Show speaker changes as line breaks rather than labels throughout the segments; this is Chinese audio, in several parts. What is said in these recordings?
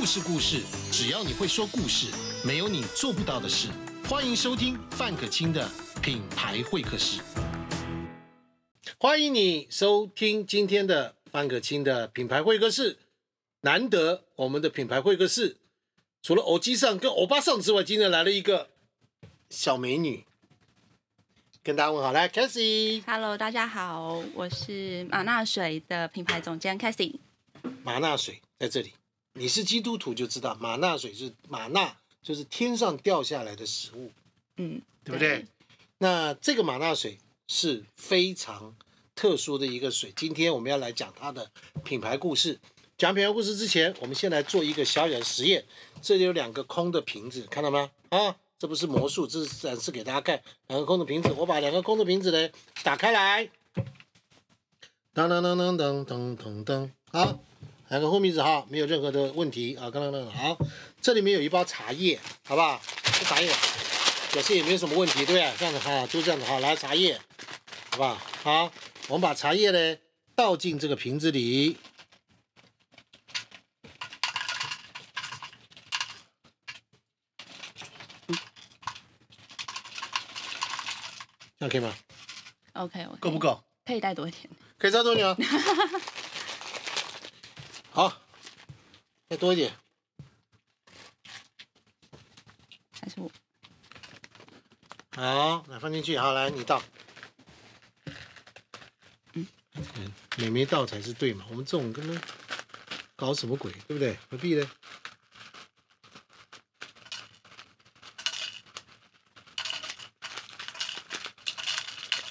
故事故事，只要你会说故事，没有你做不到的事。欢迎收听范可清的品牌会客室。欢迎你收听今天的范可清的品牌会客室。难得我们的品牌会客室，除了偶基上跟欧巴上之外，今天来了一个小美女，跟大家问好。来 c a s i e
Hello，大家好，我是马纳水的品牌总监 Cassie。
马纳水在这里，你是基督徒就知道，马纳水是马纳，就是天上掉下来的食物，
嗯，
对不对？那这个马纳水是非常特殊的一个水，今天我们要来讲它的品牌故事。讲品牌故事之前，我们先来做一个小小的实验。这里有两个空的瓶子，看到吗？啊，这不是魔术，这是展示给大家看。两个空的瓶子，我把两个空的瓶子呢打开来，当当当当当当当当，好，两个空瓶子哈，没有任何的问题啊。刚刚那个好，这里面有一包茶叶，好不好？这茶叶表示也没有什么问题，对不对？这样子哈，就这样子哈，来茶叶，好不好？好，我们把茶叶呢倒进这个瓶子里。这样可以吗
？OK OK，
够不够？
可以带多一点。
可以再多一点啊。好，再多一点。
还是我
好，来放进去。好，来你倒。嗯，美眉倒才是对嘛。我们这种跟他搞什么鬼，对不对？何必呢？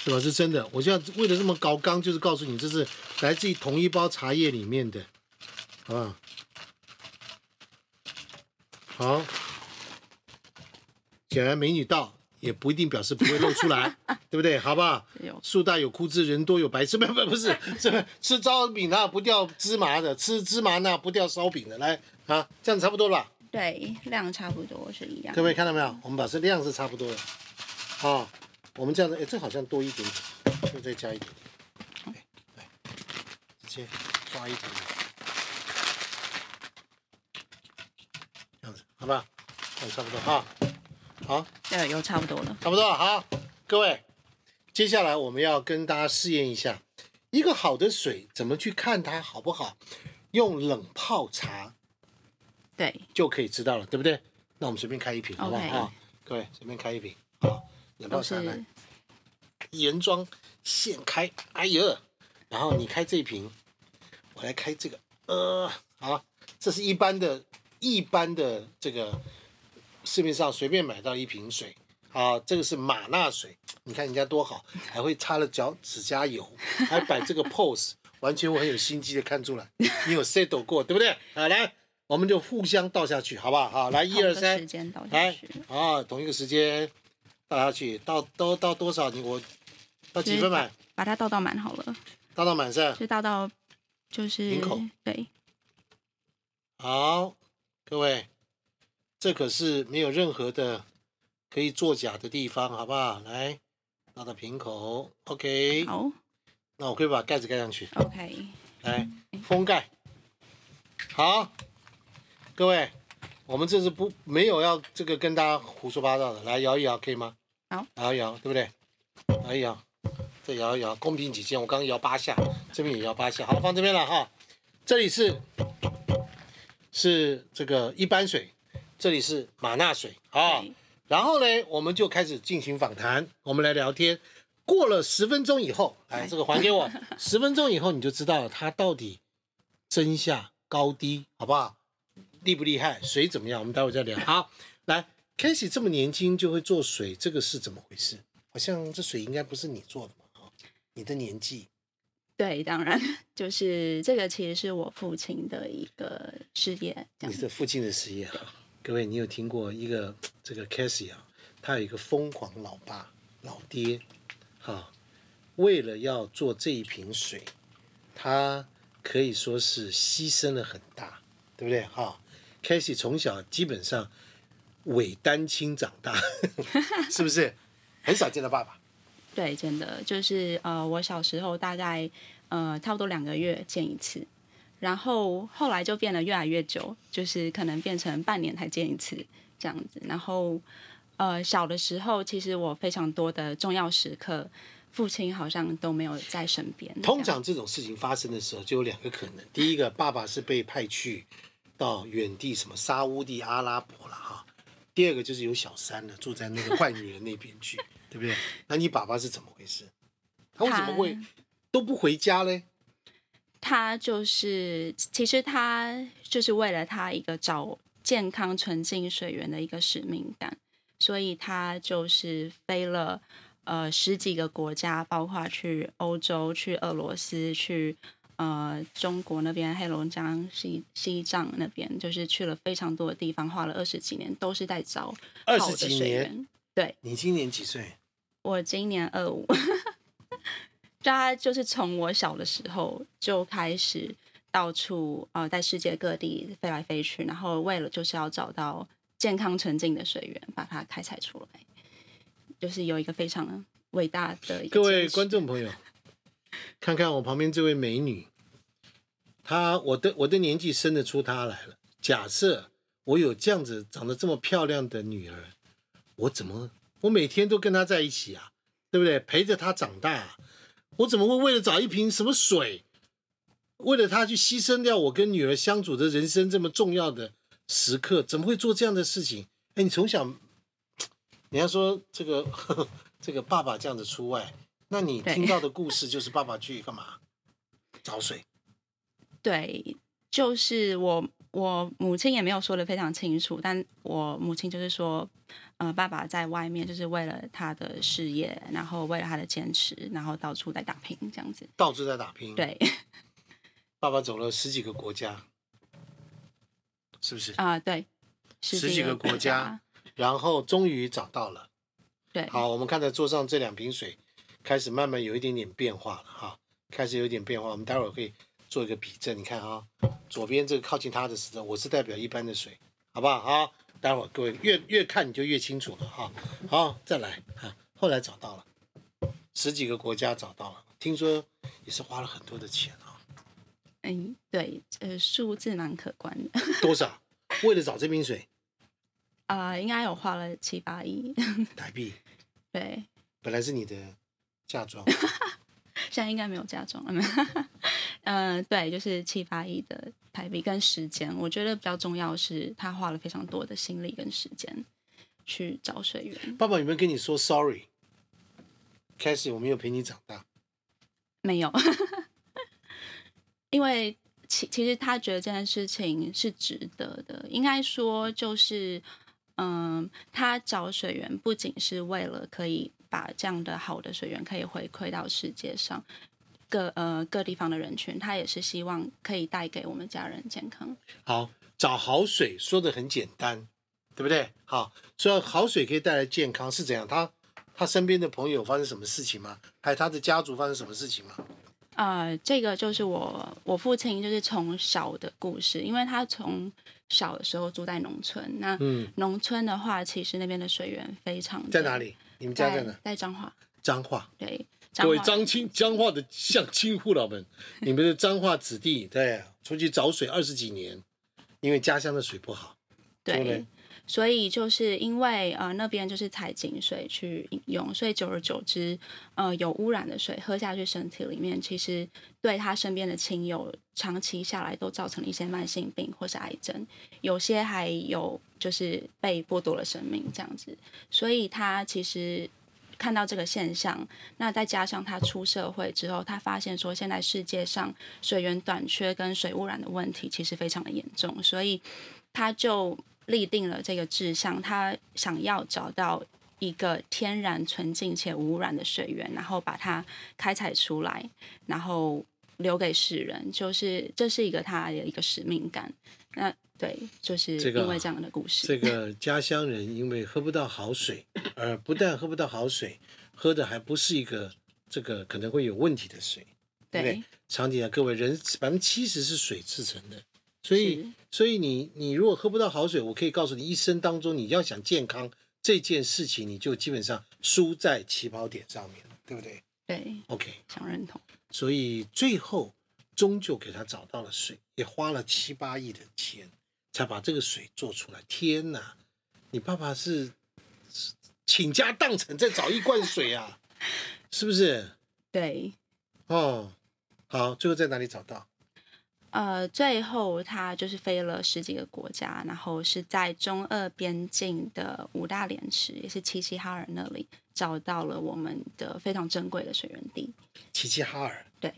是吧？是真的。我现在为了这么高刚，就是告诉你，这是来自于同一包茶叶里面的，好不好？好，显然美女到也不一定表示不会露出来，对不对？好不好？
有
树大有枯枝，人多有白痴。不不不是，是吃烧饼那不掉芝麻的，吃芝麻那不掉烧饼的。来啊，这样差不多了吧？
对量差不多是一样
各。位看到没有？我们把这量是差不多的。啊，我们这样子，哎，这好像多一点点，就再加一点点。对对，直接抓一点点，这样子，好吧？那差不多哈。好，
对，有差不多了。
差不多了。好，各位，接下来我们要跟大家试验一下，一个好的水怎么去看它好不好？用冷泡茶
对，
就可以知道了，对不对？那我们随便开一瓶，好不好？各位随便开一瓶，好，冷泡茶来，原装现开，哎呀，然后你开这一瓶，我来开这个，呃，好，这是一般的、一般的这个市面上随便买到一瓶水，啊，这个是马纳水，你看人家多好，还会擦了脚指甲油，还摆这个 pose，完全我很有心机的看出来，你有 settle 过，对不对？啊，来，我们就互相倒下去，好不好？好，来，一二三来。啊，同一个时间倒下去，倒都倒多少？你我倒几分满？
把它倒到满好了，
倒到满上。
就倒到就是
瓶口
对，
好，各位，这可是没有任何的可以作假的地方，好不好？来，拿到瓶口，OK。
好
那我可以把盖子盖上去
，OK，
来封盖。好，各位，我们这是不没有要这个跟大家胡说八道的，来摇一摇，可以吗？
好，
摇一摇，对不对？摇一摇，再摇一摇，公平起见，我刚刚摇八下，这边也摇八下，好，放这边了哈。这里是是这个一般水，这里是马纳水啊。
对
然后呢，我们就开始进行访谈，我们来聊天。过了十分钟以后，来这个还给我。十分钟以后你就知道了它到底真下高低，好不好？厉不厉害？水怎么样？我们待会再聊。好，来 k a s e y 这么年轻就会做水，这个是怎么回事？好像这水应该不是你做的嘛？啊，你的年纪
对，当然 就是这个其实是我父亲的一个事业，这样
你的父亲的事业啊。各位，你有听过一个这个 c a s i e 啊？他有一个疯狂老爸老爹，哈、为了要做这一瓶水，他可以说是牺牲了很大，对不对？哈、c a s i e 从小基本上伪单亲长大，是不是？很少见到爸爸。
对，真的就是呃，我小时候大概呃差不多两个月见一次，然后后来就变得越来越久，就是可能变成半年才见一次这样子。然后呃，小的时候其实我非常多的重要时刻，父亲好像都没有在身边。
通常这种事情发生的时候，就有两个可能：第一个，爸爸是被派去到远地什么沙乌地阿拉伯了哈；第二个就是有小三了，住在那个坏女人那边去，对不对？那你爸爸是怎么回事？他为什么会都不回家嘞？
他就是，其实他就是为了他一个找健康纯净水源的一个使命感，所以他就是飞了呃十几个国家，包括去欧洲、去俄罗斯、去呃中国那边黑龙江、西西藏那边，就是去了非常多的地方，花了二十几年，都是在找好的水源。对，
你今年几岁？
我今年二五。大家就是从我小的时候就开始到处呃在世界各地飞来飞去，然后为了就是要找到健康纯净的水源，把它开采出来，就是有一个非常伟大的
各位观众朋友，看看我旁边这位美女，她我的我的年纪生得出她来了。假设我有这样子长得这么漂亮的女儿，我怎么我每天都跟她在一起啊？对不对？陪着她长大。我怎么会为了找一瓶什么水，为了他去牺牲掉我跟女儿相处的人生这么重要的时刻？怎么会做这样的事情？哎，你从小，你要说这个 这个爸爸这样子出外，那你听到的故事就是爸爸去干嘛？找水。
对，就是我。我母亲也没有说的非常清楚，但我母亲就是说，呃，爸爸在外面就是为了他的事业，然后为了他的坚持，然后到处在打拼，这样子。
到处在打拼。
对。
爸爸走了十几个国家，是不是？
啊，对。
十几个国家，然后终于找到了。
对。
好，我们看到桌上这两瓶水，开始慢慢有一点点变化了哈，开始有点变化。我们待会儿可以。做一个比证，你看啊，左边这个靠近它的时候，我是代表一般的水，好不好？啊，待会儿各位越越看你就越清楚了哈。好，再来啊，后来找到了，十几个国家找到了，听说也是花了很多的钱啊。
嗯，对，呃，数字蛮可观的。
多少？为了找这瓶水？
啊，应该有花了七八亿
台币。
对。
本来是你的嫁妆。
现在应该没有嫁妆了。嗯，对，就是七八亿的台币跟时间，我觉得比较重要是他花了非常多的心力跟时间去找水源。
爸爸有没有跟你说 sorry？开始我没有陪你长大。
没有，因为其其实他觉得这件事情是值得的。应该说就是，嗯，他找水源不仅是为了可以把这样的好的水源可以回馈到世界上。各呃各地方的人群，他也是希望可以带给我们家人健康。
好，找好水说的很简单，对不对？好，说好水可以带来健康是怎样？他他身边的朋友发生什么事情吗？还有他的家族发生什么事情吗？
啊，这个就是我我父亲就是从小的故事，因为他从小的时候住在农村。那农村的话，其实那边的水源非常
在哪里？你们家在哪？
在彰化。
彰化。
对。
各位张亲彰化的乡亲父老们，你们的彰化子弟，对，出去找水二十几年，因为家乡的水不好，
对，所以就是因为呃那边就是采井水去饮用，所以久而久之，呃有污染的水喝下去身体里面，其实对他身边的亲友长期下来都造成了一些慢性病或是癌症，有些还有就是被剥夺了生命这样子，所以他其实。看到这个现象，那再加上他出社会之后，他发现说现在世界上水源短缺跟水污染的问题其实非常的严重，所以他就立定了这个志向，他想要找到一个天然纯净且无污染的水源，然后把它开采出来，然后留给世人，就是这是一个他的一个使命感。那对，就是因为这样的故事。
这个家乡人因为喝不到好水，而不但喝不到好水，喝的还不是一个这个可能会有问题的水，对？场景啊，各位人百分之七十是水制成的，所以所以你你如果喝不到好水，我可以告诉你，一生当中你要想健康这件事情，你就基本上输在起跑点上面，对不对？
对
，OK，
想认同。
所以最后终究给他找到了水，也花了七八亿的钱才把这个水做出来。天哪，你爸爸是是倾家荡产在找一罐水啊，是不是？
对，
哦，好，最后在哪里找到？
呃，最后他就是飞了十几个国家，然后是在中俄边境的五大连池，也是齐齐哈尔那里找到了我们的非常珍贵的水源地。
齐齐哈尔。
对。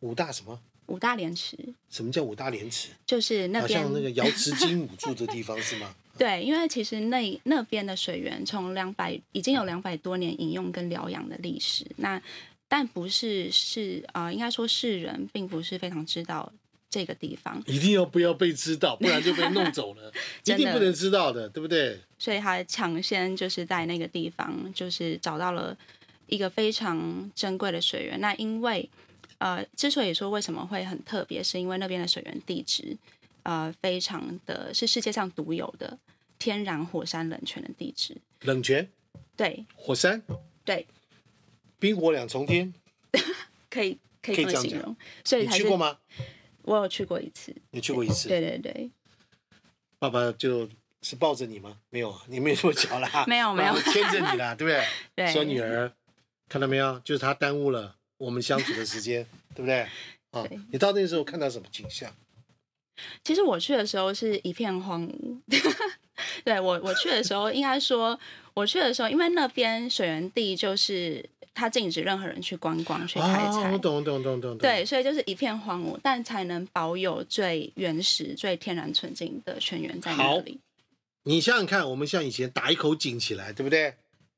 五大什么？
五大连池。
什么叫五大连池？
就是那边
好像那个瑶池金母住的地方是吗？
对，因为其实那那边的水源从两百已经有两百多年饮用跟疗养的历史，那。但不是是啊，应该说世人并不是非常知道这个地方。
一定要不要被知道，不然就被弄走了。一定不能知道的，对不对？
所以他抢先就是在那个地方，就是找到了一个非常珍贵的水源。那因为呃，之所以说为什么会很特别，是因为那边的水源地质呃非常的是世界上独有的天然火山冷泉的地质。
冷泉？
对。
火山？
对。
冰火两重天，
可以可以这么形容，所以
你去过吗？
我有去过一次。
你去过一次？
对对对。
爸爸就是抱着你吗？没有，你没说脚啦。
没有没有，
牵着你啦，对不对？
对。
说女儿，看到没有？就是他耽误了我们相处的时间，对不对？啊，你到那时候看到什么景象？
其实我去的时候是一片荒芜。对我我去的时候，应该说我去的时候，因为那边水源地就是。它禁止任何人去观光、去开采。
我，懂懂懂懂。
对，所以就是一片荒芜，但才能保有最原始、最天然纯净的泉源在那里。
你想想看，我们像以前打一口井起来，对不对？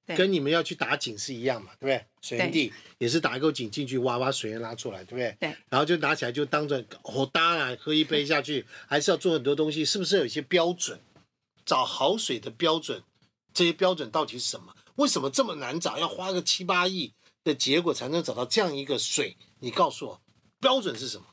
对。
跟你们要去打井是一样嘛，对不对？水源地也是打一口井进去，挖挖水源拉出来，对不对？
对。
然后就拿起来就当着火当然，喝一杯下去，还是要做很多东西，是不是有一些标准？找好水的标准，这些标准到底是什么？为什么这么难找？要花个七八亿的结果才能找到这样一个水？你告诉我，标准是什么？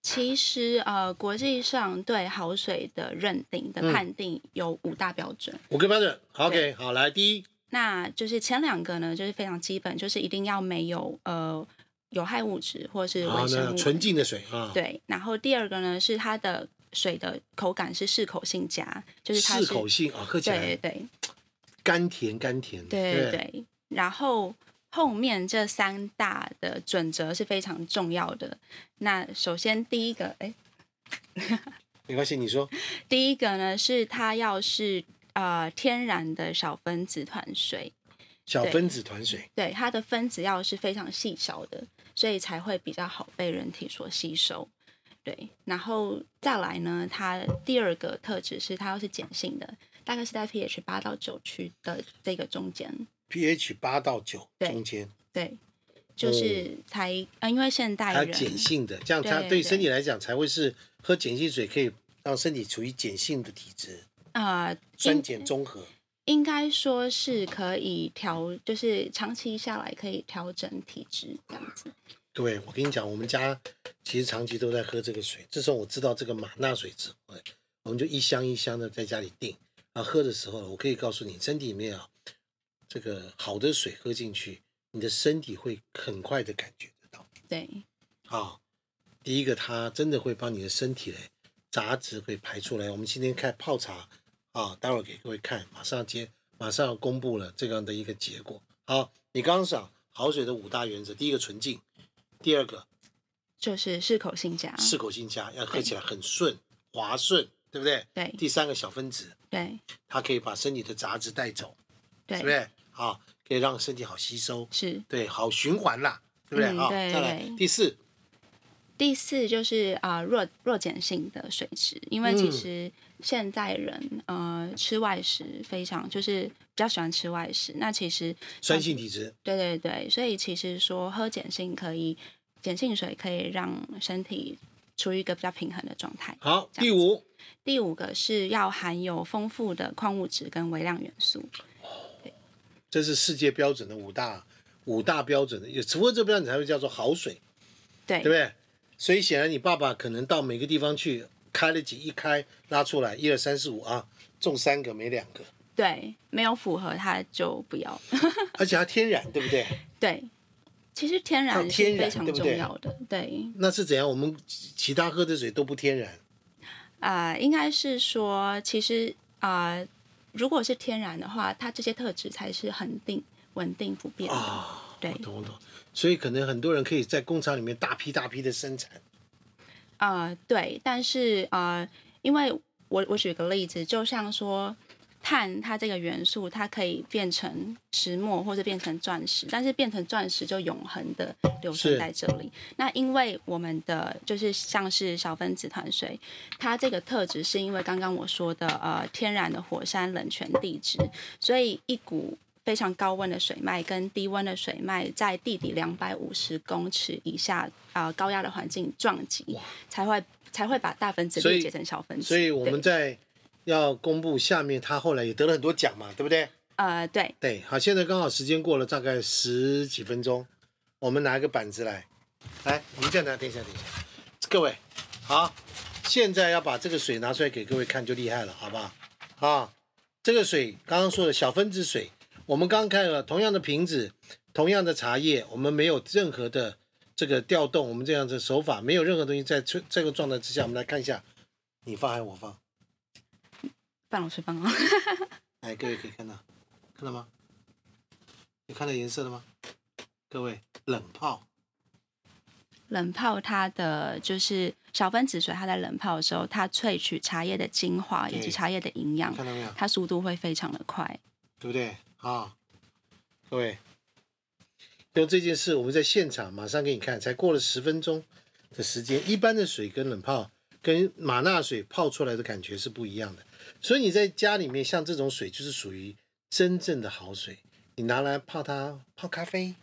其实呃，国际上对好水的认定的判定有五大标准。
五个标准，OK，好，来第一，
那就是前两个呢，就是非常基本，就是一定要没有呃有害物质或者是微生物，
纯净的水啊。
对，然后第二个呢是它的水的口感是适口性佳，就是
适口性啊，喝起来
对对。
甘甜甘甜，
对对对。然后后面这三大的准则是非常重要的。那首先第一个，哎，
没关系，你说。
第一个呢是它要是呃天然的小分子团水，
小分子团水，
对它的分子要是非常细小的，所以才会比较好被人体所吸收。对，然后再来呢，它第二个特质是它要是碱性的。大概是在 pH 八到九区的这个中间
，pH 八到九中间，
对，就是才呃，因为现代人
碱性的，这样它对身体来讲才会是喝碱性水可以让身体处于碱性的体质
啊，
酸碱中和，
应该说是可以调，就是长期下来可以调整体质这样子。
对，我跟你讲，我们家其实长期都在喝这个水，自从我知道这个马纳水之后，我们就一箱一箱的在家里订啊。喝的时候，我可以告诉你，身体里面啊，这个好的水喝进去，你的身体会很快的感觉得到。
对，
啊，第一个它真的会帮你的身体嘞杂质会排出来。我们今天看泡茶啊，待会儿给各位看，马上接，马上要公布了这样的一个结果。好，你刚刚讲好水的五大原则，第一个纯净，第二个
就是适口性佳，
适口性佳要喝起来很顺滑顺。对不对？
对。
第三个小分子，
对，
它可以把身体的杂质带走，
对，
不对？好，可以让身体好吸收，
是，
对，好循环啦，对不对？好，再来第四，
第四就是啊弱弱碱性的水质，因为其实现在人呃吃外食非常就是比较喜欢吃外食，那其实
酸性体质，
对对对，所以其实说喝碱性可以，碱性水可以让身体。处于一个比较平衡的状态。
好，第五，
第五个是要含有丰富的矿物质跟微量元素。
对，这是世界标准的五大五大标准的，有符合这标准才会叫做好水。
对，
对不对？所以显然你爸爸可能到每个地方去开了几一开拉出来一二三四五啊，中三个没两个。
对，没有符合他就不要。
而且它天然，对不对？
对。其实天然是非常重要的，对
那是怎样？我们其他喝的水都不天然。
啊、应该是说，其实啊、如果是天然的话，它这些特质才是恒定、稳定不变的。
啊，
对
我懂我懂。所以可能很多人可以在工厂里面大批大批的生产。
呃，对，但是呃，因为我我举个例子，就像说碳它这个元素，它可以变成石墨或者变成钻石，但是变成钻石就永恒的留存在这里。那因为我们的就是像是小分子团水，它这个特质是因为刚刚我说的呃天然的火山冷泉地质，所以一股。非常高温的水脉跟低温的水脉在地底两百五十公尺以下，呃，高压的环境撞击，才会才会把大分子裂解成小分子。
所以我们在要公布下面，他后来也得了很多奖嘛，对不对？
呃对
对，好，现在刚好时间过了大概十几分钟，我们拿一个板子来，来，我们这样拿，等一下，等一下，各位，好，现在要把这个水拿出来给各位看就厉害了，好不好？啊，这个水刚刚说的小分子水，我们刚刚看了同样的瓶子，同样的茶叶，我们没有任何的这个调动，我们这样子手法没有任何东西在这这个状态之下，我们来看一下，你放还是我放？
范老师放啊，
哎，各位可以看到，看到吗？有看到颜色了吗？各位，冷泡，
冷泡它的就是小分子水，它在冷泡的时候，它萃取茶叶的精华以及茶叶的营养，
看到没有？
它速度会非常的快。
对不对？啊，各位，用这件事，我们在现场马上给你看，才过了十分钟的时间，一般的水跟冷泡跟马纳水泡出来的感觉是不一样的。所以你在家里面，像这种水就是属于真正的好水，你拿来泡它泡咖啡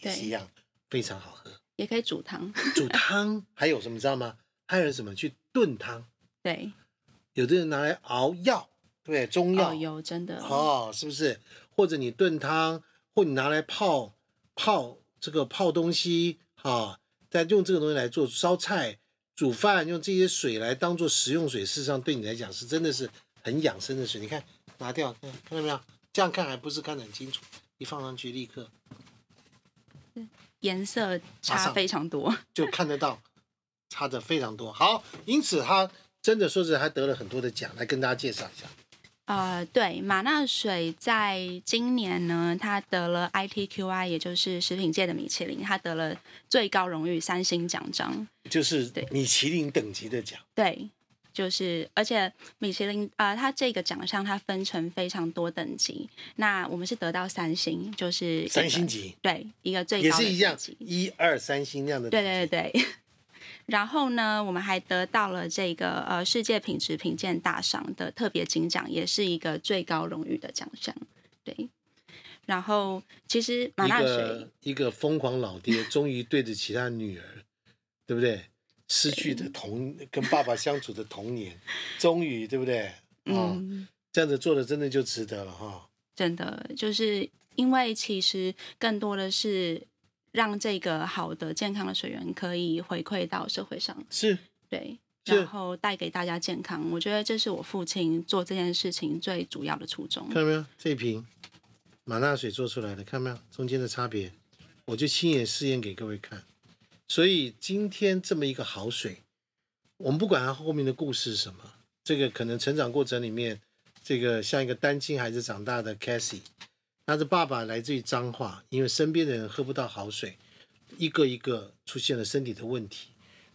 也是
对
一样，非常好喝。
也可以煮汤，
煮汤还有什么知道吗？还有什么去炖汤？
对，
有的人拿来熬药，对？中药
哦，有真的，
哦，是不是？或者你炖汤，或你拿来泡泡这个泡东西，啊，再用这个东西来做烧菜、煮饭，用这些水来当做食用水，事实上对你来讲是真的是很养生的水。你看，拿掉，看看到没有？这样看还不是看得很清楚，一放上去立刻
颜色差非常多。
就看得到，差的非常多。好，因此他真的说是还得了很多的奖，来跟大家介绍一下。
呃，对，马纳水在今年呢，它得了 ITQI，也就是食品界的米其林，它得了最高荣誉三星奖章。
就是
对
米其林等级的奖，
对，就是而且米其林呃，它这个奖项它分成非常多等级，那我们是得到三星，就是
三星级
对，一个最高
也是一样一二三星那样的等级。
对对对。然后呢，我们还得到了这个呃世界品质评鉴大赏的特别金奖，也是一个最高荣誉的奖项。对，然后其实马
一
纳水
个一个疯狂老爹，终于对得起他女儿，对不对？失去的童跟爸爸相处的童年，终于对不对？啊、
嗯，
这样子做的真的就值得了哈。
真的就是因为其实更多的是让这个好的健康的水源可以回馈到社会上，
是，
对，然后带给大家健康。我觉得这是我父亲做这件事情最主要的初衷。
看到没有？这一瓶马纳水做出来的，看到没有？中间的差别，我就亲眼试验给各位看。所以今天这么一个好水，我们不管它后面的故事是什么，这个可能成长过程里面，这个像一个单亲孩子长大的 Cassie，他的爸爸来自于彰化，因为身边的人喝不到好水，一个一个出现了身体的问题。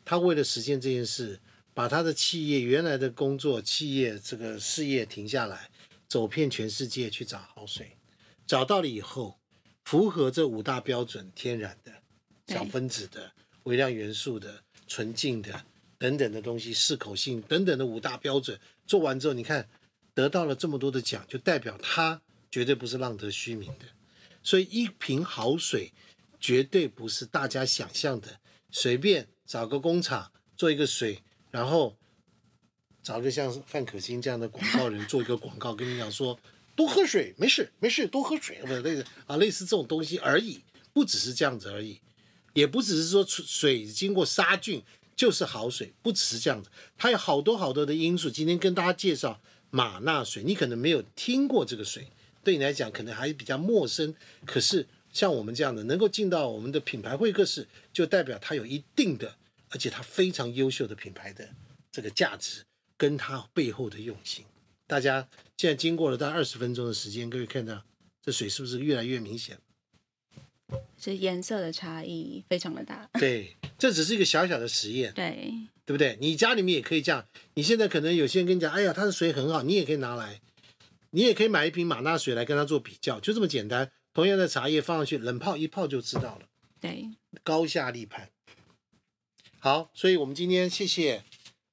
他为了实现这件事，把他的企业原来的工作、企业这个事业停下来，走遍全世界去找好水，找到了以后，符合这五大标准：天然的、小分子的、微量元素的、纯净的等等的东西，适口性等等的五大标准。做完之后，你看得到了这么多的奖，就代表他绝对不是浪得虚名的。所以一瓶好水绝对不是大家想象的，随便找个工厂做一个水，然后找个像范可欣这样的广告人做一个广告，跟你讲说多喝水，没事没事，多喝水，不类似啊，类似这种东西而已，不只是这样子而已，也不只是说水经过杀菌就是好水，不只是这样子，它有好多好多的因素。今天跟大家介绍马纳水，你可能没有听过这个水，对你来讲可能还比较陌生，可是像我们这样的能够进到我们的品牌会客室，就代表它有一定的，而且它非常优秀的品牌的这个价值，跟它背后的用心。大家现在经过了大概二十分钟的时间，各位看到这水是不是越来越明显？
这颜色的差异非常的大。
对，这只是一个小小的实验，
对，
对不对？你家里面也可以这样。你现在可能有些人跟你讲，哎呀，它的水很好，你也可以拿来，你也可以买一瓶马纳水来跟它做比较，就这么简单。同样的茶叶放上去冷泡一泡就知道了，
对，
高下立判。好，所以我们今天谢谢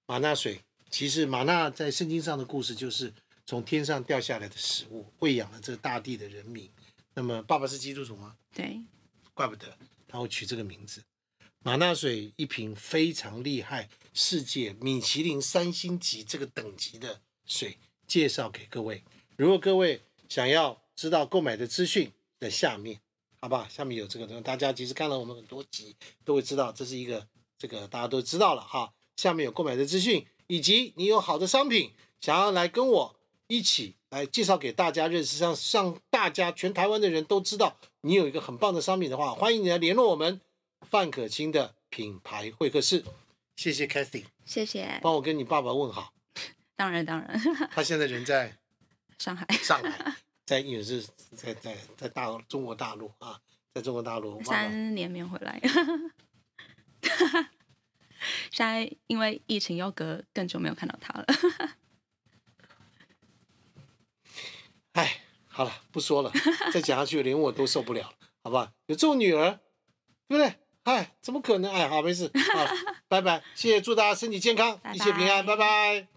马纳水。其实马纳在圣经上的故事就是从天上掉下来的食物，喂养了这个大地的人民。那么爸爸是基督徒吗？
对，
怪不得他会取这个名字。马纳水一瓶非常厉害，世界米其林三星级这个等级的水，介绍给各位。如果各位想要知道购买的资讯，在下面，好吧？下面有这个东西，大家其实看了我们很多集，都会知道这是一个这个大家都知道了哈。下面有购买的资讯，以及你有好的商品想要来跟我一起来介绍给大家认识，让让大家全台湾的人都知道你有一个很棒的商品的话，欢迎你来联络我们范可清的品牌会客室。谢谢 Kathy，
谢谢。
帮我跟你爸爸问好。
当然当然，
他现在人在
上海，
上海。在也是在在在大中国大陆啊，在中国大陆
三年没回来，现在因为疫情又隔更久没有看到他了。
哎，好了，不说了，再讲下去连我都受不了，好吧？有这种女儿，对不对？哎，怎么可能？哎，好，没事，好，拜拜，谢谢，祝大家身体健康，一切平安，拜拜。